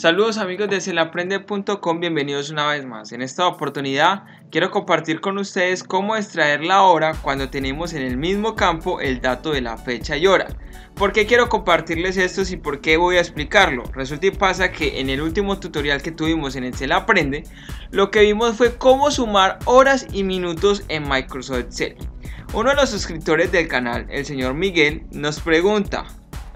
Saludos amigos de celaprende.com, bienvenidos una vez más. En esta oportunidad quiero compartir con ustedes cómo extraer la hora cuando tenemos en el mismo campo el dato de la fecha y hora. ¿Por qué quiero compartirles esto y por qué voy a explicarlo? Resulta y pasa que en el último tutorial que tuvimos en el lo que vimos fue cómo sumar horas y minutos en Microsoft Excel. Uno de los suscriptores del canal, el señor Miguel, nos pregunta,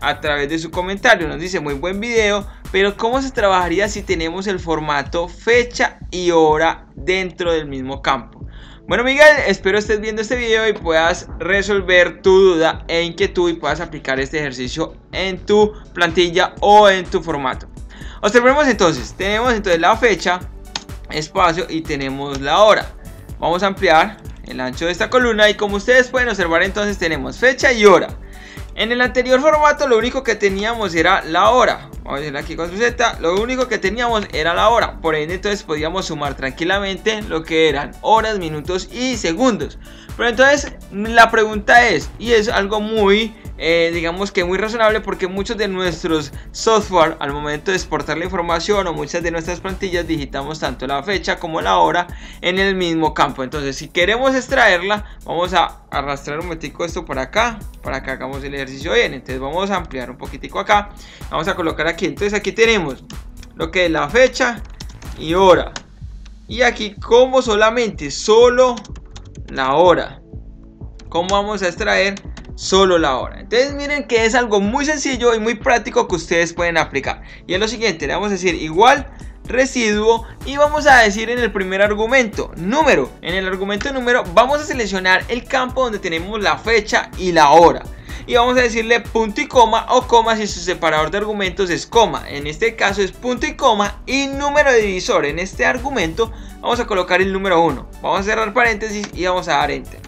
a través de su comentario. Nos dice muy buen video, pero ¿cómo se trabajaría si tenemos el formato fecha y hora dentro del mismo campo? Bueno Miguel, espero estés viendo este video y puedas resolver tu duda e inquietud y puedas aplicar este ejercicio en tu plantilla o en tu formato. Observemos entonces, tenemos entonces la fecha, espacio y tenemos la hora. Vamos a ampliar el ancho de esta columna y como ustedes pueden observar entonces tenemos fecha y hora. En el anterior formato lo único que teníamos era la hora. Vamos a decirle aquí con su Z. Lo único que teníamos era la hora. Por ende entonces podíamos sumar tranquilamente lo que eran horas, minutos y segundos. Pero entonces la pregunta es, y es algo muy eh, digamos que muy razonable porque muchos de nuestros software al momento de exportar la información o muchas de nuestras plantillas digitamos tanto la fecha como la hora en el mismo campo. Entonces si queremos extraerla vamos a arrastrar un momentico esto por acá para que hagamos el ejercicio bien. Entonces vamos a ampliar un poquitico acá. Vamos a colocar aquí. Entonces aquí tenemos lo que es la fecha y hora. Y aquí como solamente solo la hora cómo vamos a extraer solo la hora. Entonces miren que es algo muy sencillo y muy práctico que ustedes pueden aplicar. Y es lo siguiente, le vamos a decir igual residuo y vamos a decir en el primer argumento número. En el argumento número vamos a seleccionar el campo donde tenemos la fecha y la hora. Y vamos a decirle punto y coma o coma si su separador de argumentos es coma. En este caso es punto y coma y número divisor. En este argumento vamos a colocar el número 1. Vamos a cerrar paréntesis y vamos a dar enter.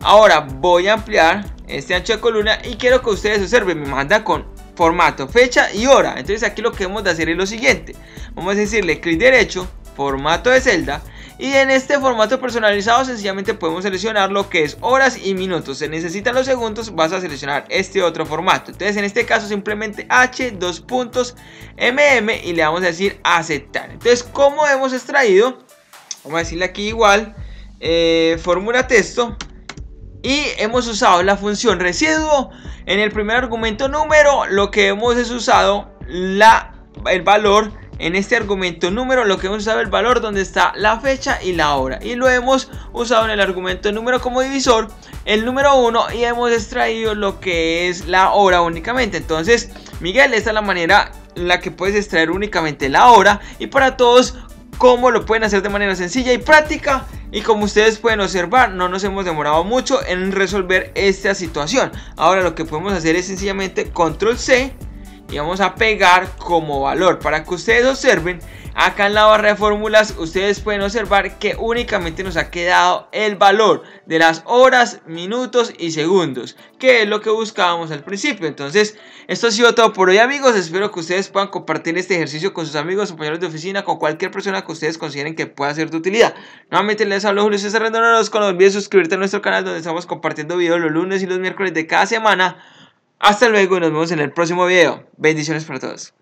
Ahora voy a ampliar este ancho de columna y quiero que ustedes observen, me manda con formato, fecha y hora. Entonces aquí lo que hemos de hacer es lo siguiente. Vamos a decirle clic derecho, formato de celda. Y en este formato personalizado sencillamente podemos seleccionar lo que es horas y minutos. Se necesitan los segundos, vas a seleccionar este otro formato. Entonces en este caso simplemente H, dos puntos, MM y le vamos a decir aceptar. Entonces como hemos extraído, vamos a decirle aquí igual, eh, fórmula texto y hemos usado la función residuo en el primer argumento número. Lo que hemos es usado la, el valor en este argumento número. Lo que hemos usado el valor donde está la fecha y la hora. Y lo hemos usado en el argumento número como divisor el número 1 y hemos extraído lo que es la hora únicamente. Entonces Miguel esta es la manera en la que puedes extraer únicamente la hora. Y para todos cómo lo pueden hacer de manera sencilla y práctica y como ustedes pueden observar, no nos hemos demorado mucho en resolver esta situación. Ahora lo que podemos hacer es sencillamente control C y vamos a pegar como valor para que ustedes observen Acá en la barra de fórmulas ustedes pueden observar que únicamente nos ha quedado el valor de las horas, minutos y segundos, que es lo que buscábamos al principio. Entonces, esto ha sido todo por hoy amigos, espero que ustedes puedan compartir este ejercicio con sus amigos, compañeros de oficina, con cualquier persona que ustedes consideren que pueda ser de utilidad. Nuevamente les hablo Julio César Rendón no olviden suscribirte a nuestro canal donde estamos compartiendo videos los lunes y los miércoles de cada semana. Hasta luego y nos vemos en el próximo video. Bendiciones para todos.